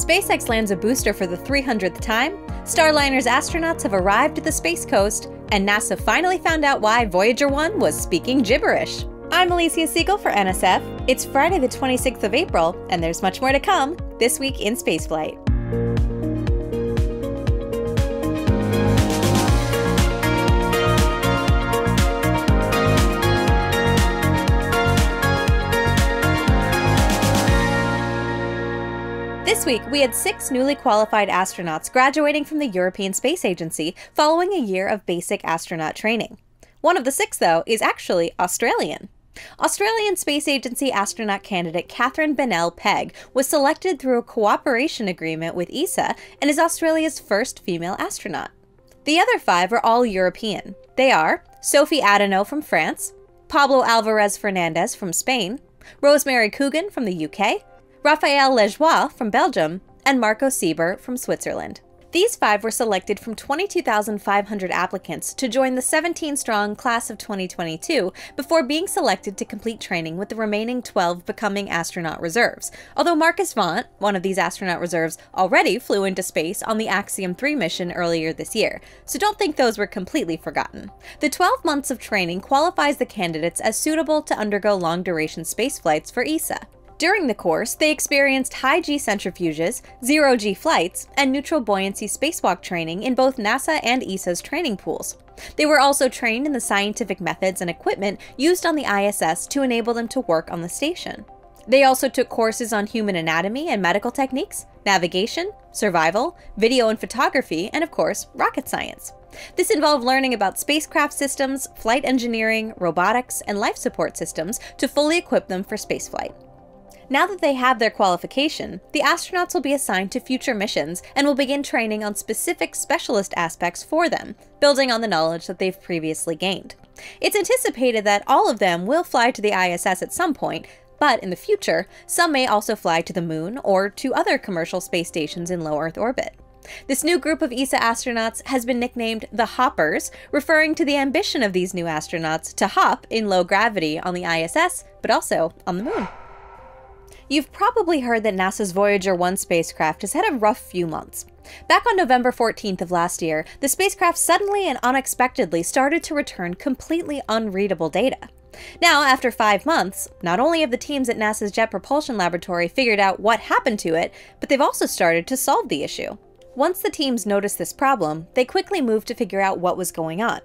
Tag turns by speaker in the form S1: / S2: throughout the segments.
S1: SpaceX lands a booster for the 300th time, Starliner's astronauts have arrived at the Space Coast, and NASA finally found out why Voyager 1 was speaking gibberish. I'm Elysia Segal for NSF. It's Friday, the 26th of April, and there's much more to come this week in spaceflight. This week, we had six newly qualified astronauts graduating from the European Space Agency following a year of basic astronaut training. One of the six, though, is actually Australian. Australian Space Agency astronaut candidate Katherine Bennell Pegg was selected through a cooperation agreement with ESA and is Australia's first female astronaut. The other five are all European. They are Sophie Adenot from France, Pablo Alvarez Fernandez from Spain, Rosemary Coogan from the UK, Raphael Liégeois from Belgium, and Marco Sieber from Switzerland. These five were selected from 22,500 applicants to join the 17 strong class of 2022 before being selected to complete training with the remaining 12 becoming astronaut reserves. Although Marcus Wandt, one of these astronaut reserves, already flew into space on the Axiom 3 mission earlier this year, so don't think those were completely forgotten. The 12 months of training qualifies the candidates as suitable to undergo long duration space flights for ESA. During the course, they experienced high G centrifuges, zero G flights, and neutral buoyancy spacewalk training in both NASA and ESA's training pools. They were also trained in the scientific methods and equipment used on the ISS to enable them to work on the station. They also took courses on human anatomy and medical techniques, navigation, survival, video and photography, and of course, rocket science. This involved learning about spacecraft systems, flight engineering, robotics, and life support systems to fully equip them for spaceflight. Now that they have their qualification, the astronauts will be assigned to future missions and will begin training on specific specialist aspects for them, building on the knowledge that they've previously gained. It's anticipated that all of them will fly to the ISS at some point, but in the future, some may also fly to the moon or to other commercial space stations in low Earth orbit. This new group of ESA astronauts has been nicknamed the Hoppers, referring to the ambition of these new astronauts to hop in low gravity on the ISS, but also on the moon. You've probably heard that NASA's Voyager 1 spacecraft has had a rough few months. Back on November 14th of last year, the spacecraft suddenly and unexpectedly started to return completely unreadable data. Now, after five months, not only have the teams at NASA's Jet Propulsion Laboratory figured out what happened to it, but they've also started to solve the issue. Once the teams noticed this problem, they quickly moved to figure out what was going on.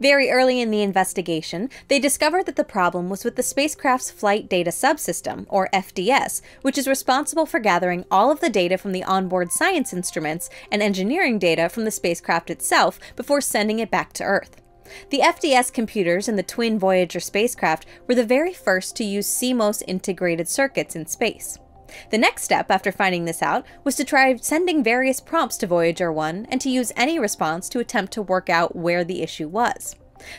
S1: Very early in the investigation, they discovered that the problem was with the spacecraft's Flight Data Subsystem, or FDS, which is responsible for gathering all of the data from the onboard science instruments and engineering data from the spacecraft itself before sending it back to Earth. The FDS computers in the twin Voyager spacecraft were the very first to use CMOS integrated circuits in space. The next step after finding this out was to try sending various prompts to Voyager 1 and to use any response to attempt to work out where the issue was.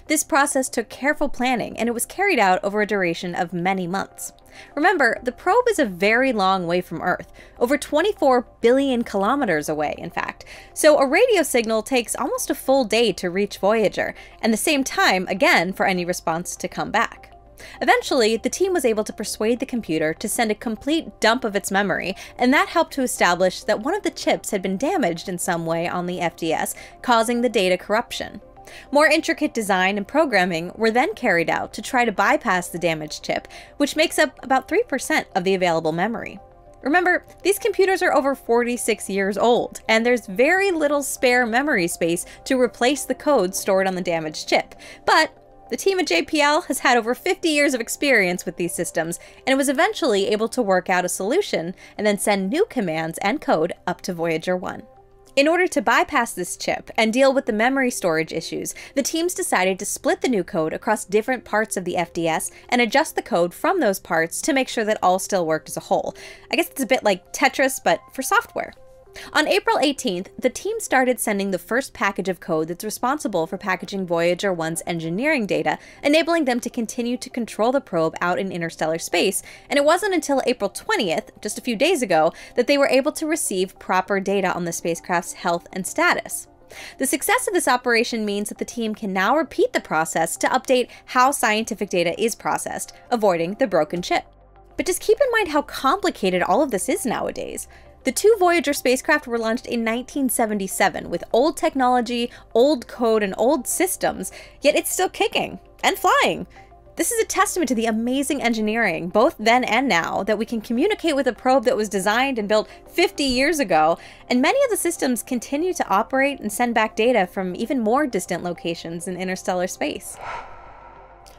S1: This process took careful planning and it was carried out over a duration of many months. Remember, the probe is a very long way from Earth, over 24 billion kilometers away, in fact, so a radio signal takes almost a full day to reach Voyager, and the same time, again, for any response to come back. Eventually, the team was able to persuade the computer to send a complete dump of its memory, and that helped to establish that one of the chips had been damaged in some way on the FDS, causing the data corruption. More intricate design and programming were then carried out to try to bypass the damaged chip, which makes up about 3% of the available memory. Remember, these computers are over 46 years old, and there's very little spare memory space to replace the code stored on the damaged chip. But the team at JPL has had over 50 years of experience with these systems, and was eventually able to work out a solution and then send new commands and code up to Voyager 1. In order to bypass this chip and deal with the memory storage issues, the teams decided to split the new code across different parts of the FDS and adjust the code from those parts to make sure that all still worked as a whole. I guess it's a bit like Tetris, but for software. On April 18th, the team started sending the first package of code that's responsible for packaging Voyager 1's engineering data, enabling them to continue to control the probe out in interstellar space, and it wasn't until April 20th, just a few days ago, that they were able to receive proper data on the spacecraft's health and status. The success of this operation means that the team can now repeat the process to update how scientific data is processed, avoiding the broken chip. But just keep in mind how complicated all of this is nowadays. The two Voyager spacecraft were launched in 1977 with old technology, old code, and old systems, yet it's still kicking and flying. This is a testament to the amazing engineering, both then and now, that we can communicate with a probe that was designed and built 50 years ago, and many of the systems continue to operate and send back data from even more distant locations in interstellar space.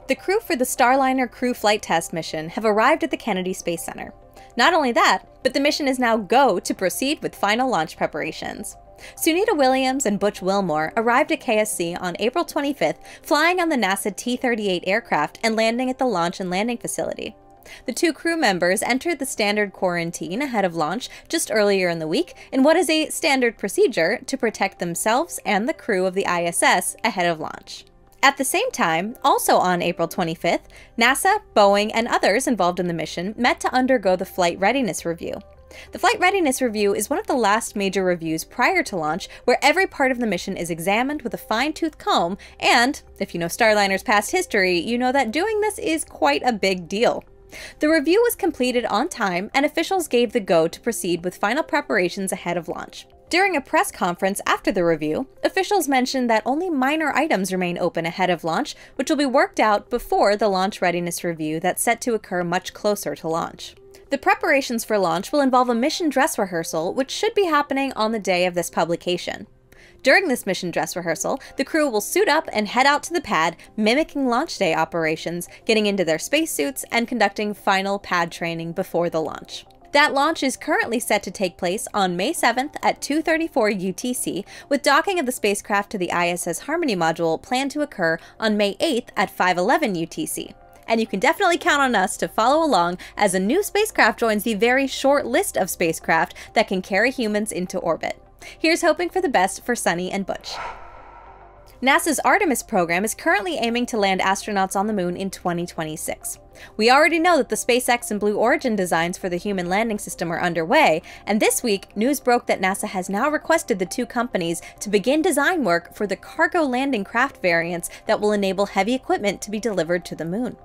S1: The crew for the Starliner crew flight test mission have arrived at the Kennedy Space Center. Not only that, but the mission is now go to proceed with final launch preparations. Sunita Williams and Butch Wilmore arrived at KSC on April 25th, flying on the NASA T 38 aircraft and landing at the launch and landing facility. The two crew members entered the standard quarantine ahead of launch just earlier in the week in what is a standard procedure to protect themselves and the crew of the ISS ahead of launch. At the same time, also on April 25th, NASA, Boeing, and others involved in the mission met to undergo the Flight Readiness Review. The Flight Readiness Review is one of the last major reviews prior to launch where every part of the mission is examined with a fine tooth comb, and, if you know Starliner's past history, you know that doing this is quite a big deal. The review was completed on time, and officials gave the go to proceed with final preparations ahead of launch. During a press conference after the review, officials mentioned that only minor items remain open ahead of launch, which will be worked out before the launch readiness review that's set to occur much closer to launch. The preparations for launch will involve a mission dress rehearsal, which should be happening on the day of this publication. During this mission dress rehearsal, the crew will suit up and head out to the pad, mimicking launch day operations, getting into their spacesuits, and conducting final pad training before the launch. That launch is currently set to take place on May 7th at 2:34 UTC, with docking of the spacecraft to the ISS Harmony module planned to occur on May 8th at 5:11 UTC and you can definitely count on us to follow along as a new spacecraft joins the very short list of spacecraft that can carry humans into orbit. Here's hoping for the best for Sunny and Butch. NASA's Artemis program is currently aiming to land astronauts on the moon in 2026. We already know that the SpaceX and Blue Origin designs for the human landing system are underway, and this week, news broke that NASA has now requested the two companies to begin design work for the cargo landing craft variants that will enable heavy equipment to be delivered to the moon.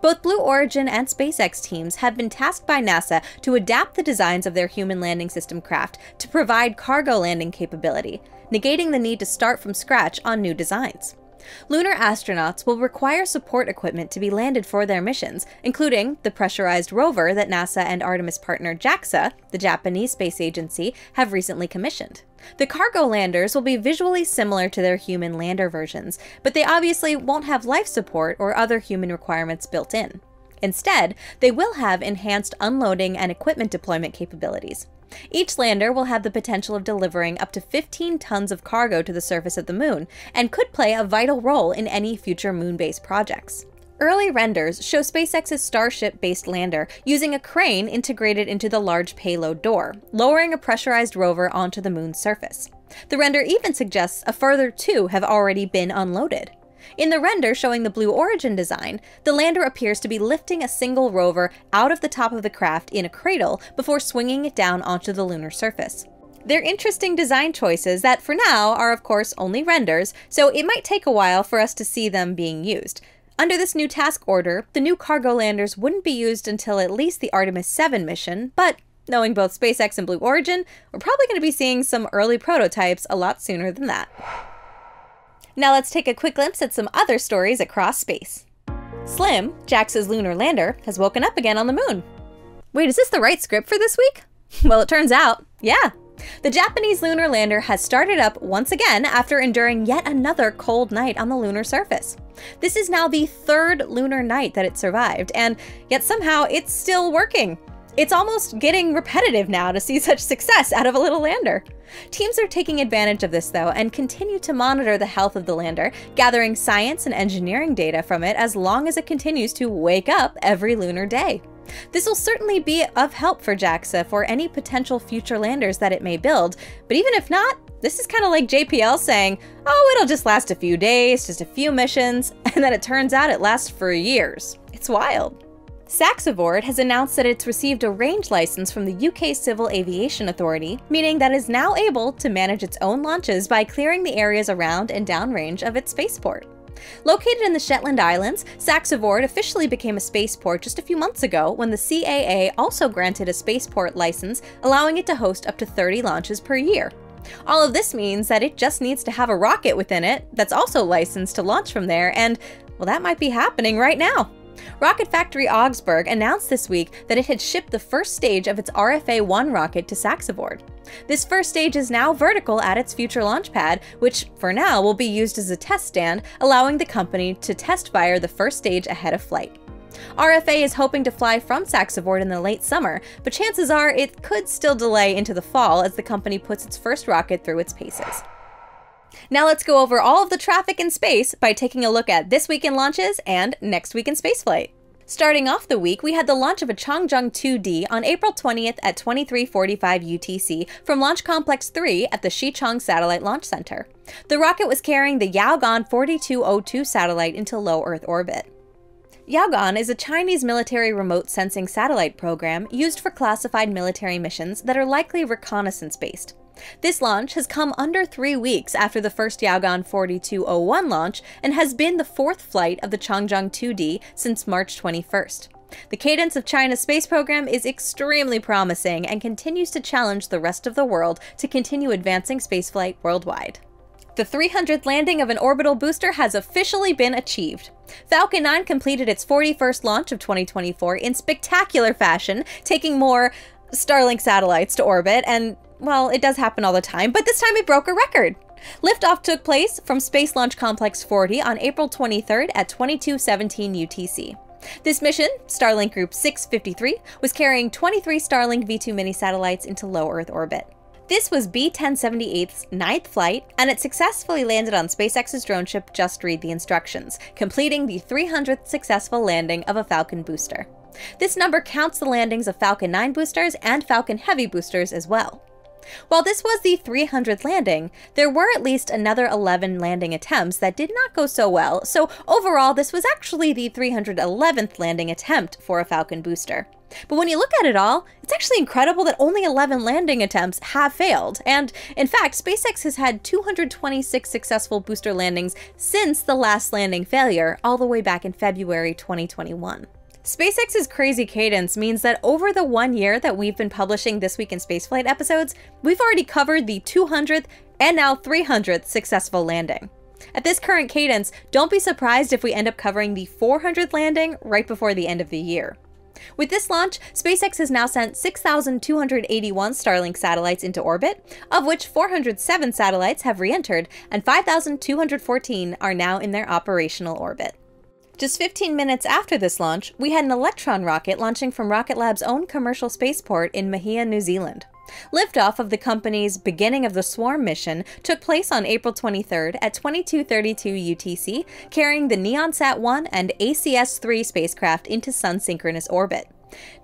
S1: Both Blue Origin and SpaceX teams have been tasked by NASA to adapt the designs of their human landing system craft to provide cargo landing capability, negating the need to start from scratch on new designs. Lunar astronauts will require support equipment to be landed for their missions, including the pressurized rover that NASA and Artemis partner JAXA, the Japanese space agency, have recently commissioned. The cargo landers will be visually similar to their human lander versions, but they obviously won't have life support or other human requirements built in. Instead, they will have enhanced unloading and equipment deployment capabilities. Each lander will have the potential of delivering up to 15 tons of cargo to the surface of the moon, and could play a vital role in any future moon based projects. Early renders show SpaceX's Starship based lander using a crane integrated into the large payload door, lowering a pressurized rover onto the moon's surface. The render even suggests a further two have already been unloaded. In the render showing the Blue Origin design, the lander appears to be lifting a single rover out of the top of the craft in a cradle before swinging it down onto the lunar surface. They're interesting design choices that, for now, are of course only renders, so it might take a while for us to see them being used. Under this new task order, the new cargo landers wouldn't be used until at least the Artemis 7 mission, but knowing both SpaceX and Blue Origin, we're probably going to be seeing some early prototypes a lot sooner than that. Now let's take a quick glimpse at some other stories across space. Slim, JAXA's lunar lander, has woken up again on the moon. Wait, is this the right script for this week? well, it turns out, yeah. The Japanese lunar lander has started up once again after enduring yet another cold night on the lunar surface. This is now the third lunar night that it survived, and yet somehow it's still working. It's almost getting repetitive now to see such success out of a little lander. Teams are taking advantage of this, though, and continue to monitor the health of the lander, gathering science and engineering data from it as long as it continues to wake up every lunar day. This will certainly be of help for JAXA for any potential future landers that it may build, but even if not, this is kind of like JPL saying, oh, it'll just last a few days, just a few missions, and then it turns out it lasts for years. It's wild. Saxavord has announced that it's received a range license from the UK Civil Aviation Authority, meaning that it is now able to manage its own launches by clearing the areas around and downrange of its spaceport. Located in the Shetland Islands, Saxavord officially became a spaceport just a few months ago when the CAA also granted a spaceport license, allowing it to host up to 30 launches per year. All of this means that it just needs to have a rocket within it that's also licensed to launch from there, and well, that might be happening right now. Rocket Factory Augsburg announced this week that it had shipped the first stage of its RFA 1 rocket to Saxavord. This first stage is now vertical at its future launch pad, which for now will be used as a test stand, allowing the company to test fire the first stage ahead of flight. RFA is hoping to fly from Saxavord in the late summer, but chances are it could still delay into the fall as the company puts its first rocket through its paces. Now let's go over all of the traffic in space by taking a look at this week in launches and next week in spaceflight. Starting off the week, we had the launch of a Changzheng 2D on April 20th at 2345 UTC from Launch Complex 3 at the Xichang Satellite Launch Center. The rocket was carrying the Yaogan 4202 satellite into low Earth orbit. Yaogan is a Chinese military remote sensing satellite program used for classified military missions that are likely reconnaissance based. This launch has come under three weeks after the first Yaogan 4201 launch and has been the fourth flight of the Changzheng 2D since March 21st. The cadence of China's space program is extremely promising and continues to challenge the rest of the world to continue advancing spaceflight worldwide. The 300th landing of an orbital booster has officially been achieved. Falcon 9 completed its 41st launch of 2024 in spectacular fashion, taking more Starlink satellites to orbit and well, it does happen all the time, but this time it broke a record. Liftoff took place from Space Launch Complex 40 on April 23rd at 2217 UTC. This mission, Starlink Group 653, was carrying 23 Starlink V2 mini satellites into low Earth orbit. This was B-1078's ninth flight, and it successfully landed on SpaceX's drone ship Just Read the Instructions, completing the 300th successful landing of a Falcon booster. This number counts the landings of Falcon 9 boosters and Falcon Heavy boosters as well. While this was the 300th landing, there were at least another 11 landing attempts that did not go so well, so overall this was actually the 311th landing attempt for a Falcon booster. But when you look at it all, it's actually incredible that only 11 landing attempts have failed. And in fact, SpaceX has had 226 successful booster landings since the last landing failure, all the way back in February 2021. SpaceX's crazy cadence means that over the one year that we've been publishing This Week in Spaceflight episodes, we've already covered the 200th and now 300th successful landing. At this current cadence, don't be surprised if we end up covering the 400th landing right before the end of the year. With this launch, SpaceX has now sent 6,281 Starlink satellites into orbit, of which 407 satellites have re entered, and 5,214 are now in their operational orbit. Just 15 minutes after this launch, we had an Electron rocket launching from Rocket Lab's own commercial spaceport in Mahia, New Zealand. Liftoff of the company's Beginning of the Swarm mission took place on April 23rd at 2232 UTC, carrying the NEONSat-1 and ACS-3 spacecraft into sun synchronous orbit.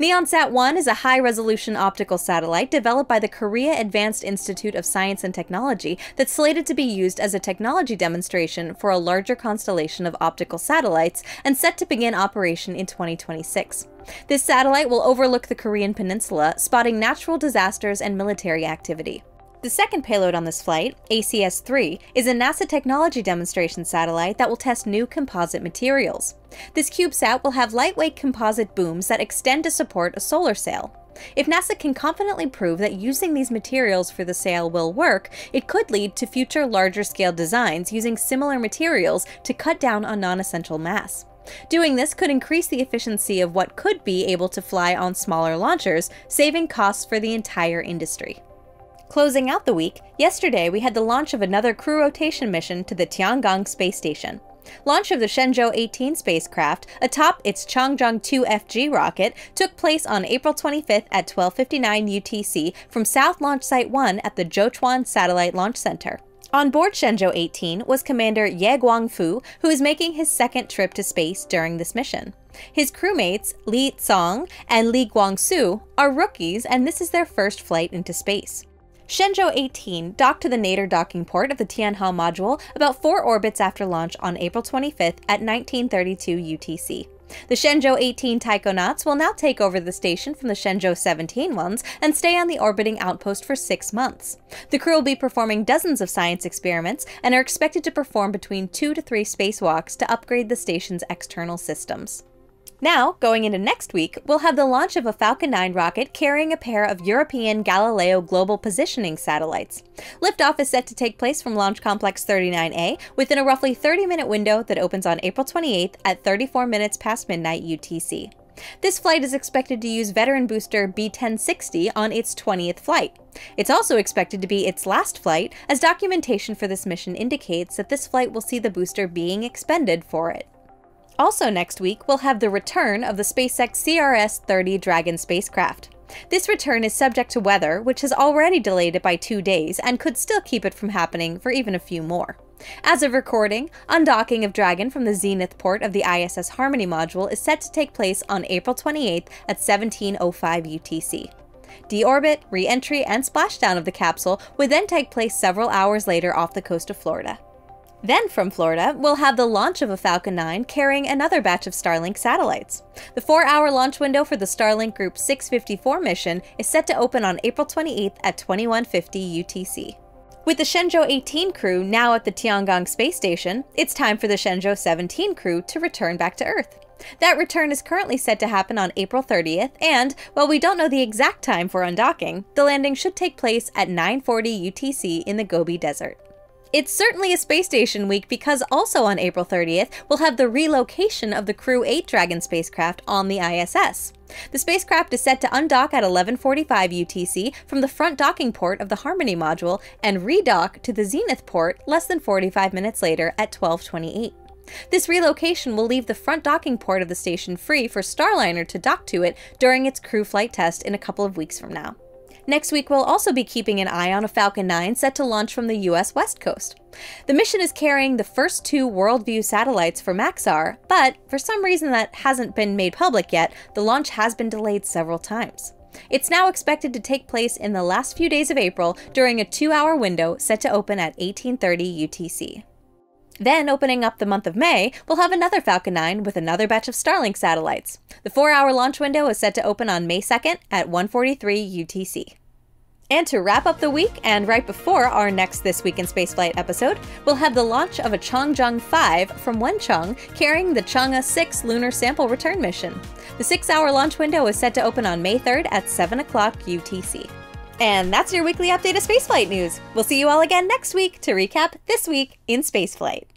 S1: NeonSat-1 is a high-resolution optical satellite developed by the Korea Advanced Institute of Science and Technology that's slated to be used as a technology demonstration for a larger constellation of optical satellites and set to begin operation in 2026. This satellite will overlook the Korean peninsula, spotting natural disasters and military activity. The second payload on this flight, ACS-3, is a NASA technology demonstration satellite that will test new composite materials. This CubeSat will have lightweight composite booms that extend to support a solar sail. If NASA can confidently prove that using these materials for the sail will work, it could lead to future larger scale designs using similar materials to cut down on non-essential mass. Doing this could increase the efficiency of what could be able to fly on smaller launchers, saving costs for the entire industry. Closing out the week, yesterday we had the launch of another crew rotation mission to the Tiangong space station. Launch of the Shenzhou 18 spacecraft atop its Changzheng 2 FG rocket took place on April 25th at 12:59 UTC from South Launch Site 1 at the Jiuquan Satellite Launch Center. On board Shenzhou 18 was Commander Ye Guangfu, who is making his second trip to space during this mission. His crewmates, Li Cong and Li Guangsu, are rookies, and this is their first flight into space. Shenzhou 18 docked to the nadir docking port of the Tianhe module about four orbits after launch on April 25th at 1932 UTC. The Shenzhou 18 taikonauts will now take over the station from the Shenzhou 17 ones and stay on the orbiting outpost for six months. The crew will be performing dozens of science experiments and are expected to perform between two to three spacewalks to upgrade the station's external systems. Now, going into next week, we'll have the launch of a Falcon 9 rocket carrying a pair of European Galileo Global Positioning satellites. Liftoff is set to take place from Launch Complex 39A within a roughly 30 minute window that opens on April 28th at 34 minutes past midnight UTC. This flight is expected to use veteran booster B 1060 on its 20th flight. It's also expected to be its last flight, as documentation for this mission indicates that this flight will see the booster being expended for it. Also next week, we'll have the return of the SpaceX CRS-30 Dragon spacecraft. This return is subject to weather, which has already delayed it by two days and could still keep it from happening for even a few more. As of recording, undocking of Dragon from the Zenith port of the ISS Harmony module is set to take place on April 28th at 1705 UTC. Deorbit, re-entry, and splashdown of the capsule would then take place several hours later off the coast of Florida. Then from Florida, we'll have the launch of a Falcon 9 carrying another batch of Starlink satellites. The four hour launch window for the Starlink Group 654 mission is set to open on April 28th at 2150 UTC. With the Shenzhou 18 crew now at the Tiangong space station, it's time for the Shenzhou 17 crew to return back to Earth. That return is currently set to happen on April 30th, and while we don't know the exact time for undocking, the landing should take place at 9:40 UTC in the Gobi Desert. It's certainly a space station week because also on April 30th, we'll have the relocation of the Crew 8 Dragon spacecraft on the ISS. The spacecraft is set to undock at 1145 UTC from the front docking port of the Harmony module and redock to the Zenith port less than 45 minutes later at 1228. This relocation will leave the front docking port of the station free for Starliner to dock to it during its crew flight test in a couple of weeks from now. Next week, we'll also be keeping an eye on a Falcon 9 set to launch from the US West Coast. The mission is carrying the first two Worldview satellites for Maxar, but for some reason that hasn't been made public yet, the launch has been delayed several times. It's now expected to take place in the last few days of April during a two hour window set to open at 1830 UTC. Then, opening up the month of May, we'll have another Falcon 9 with another batch of Starlink satellites. The four hour launch window is set to open on May 2nd at 1:43 UTC. And to wrap up the week, and right before our next This Week in Spaceflight episode, we'll have the launch of a Changzheng 5 from Wenchang carrying the Chang'e 6 lunar sample return mission. The six hour launch window is set to open on May 3rd at 7 o'clock UTC. And that's your weekly update of spaceflight news. We'll see you all again next week to recap This Week in Spaceflight.